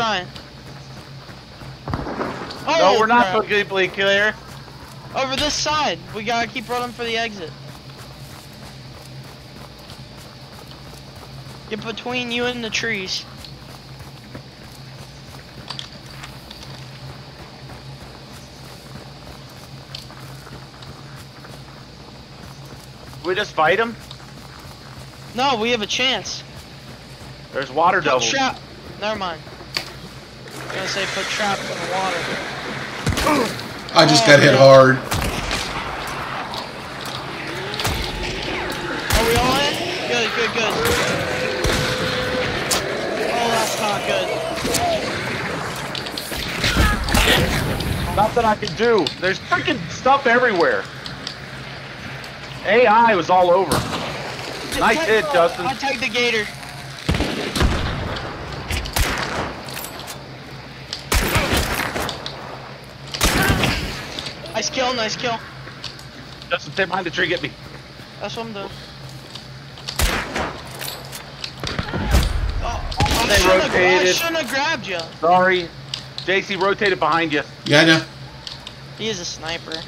trying. No, Oh, we're not crap. completely clear. Over this side. We gotta keep running for the exit. Get between you and the trees. We just fight them. No, we have a chance. There's water trap. Never mind. I was say put trap in the water. I just Oh, got hit yeah. hard. Are we all in? Good, good, good. Oh, that's not good. Nothing I can do. There's freaking stuff everywhere. AI was all over. Nice Take- hit, Justin. I take the gator. Nice kill, nice kill. Justin, stay behind the tree, get me. That's what I'm doing. Oh, I They shouldn't have- I shouldn't have grabbed you. Sorry. JC rotated behind you. Yeah, I know. He is a sniper.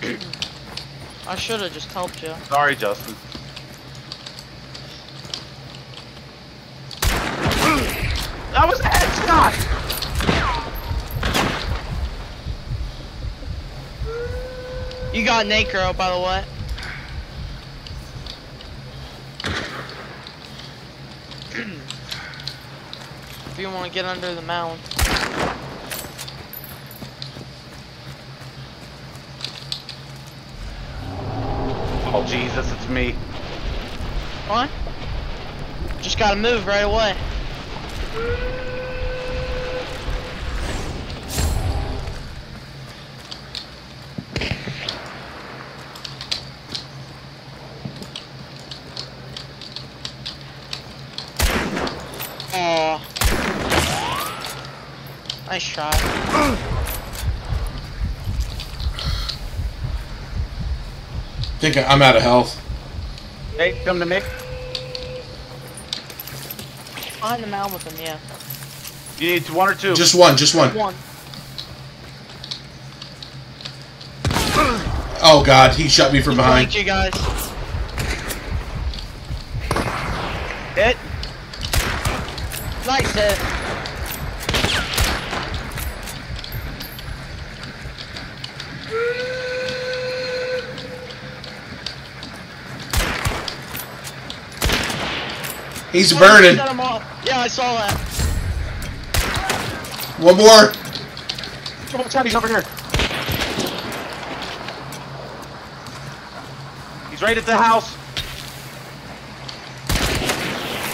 I should have just helped you. Sorry, Justin. That was a headshot! You got Necro, by the way. if you want to get under the mound. Oh, Jesus, it's me. What? Just gotta move right away. Oh. Nice shot. think I- I'm out of health. Hey, come to me. Behind the mound with him, yeah. You need one or two. Just one, just one. One. Oh god, he shot me from behind. Thank you guys. hit. Nice hit. He's burning. Set him off. Yeah, I saw that. One more. Come on, He's over here. He's right at the house.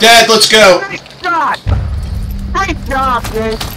Dad, let's go. Nice shot! Great job, dude.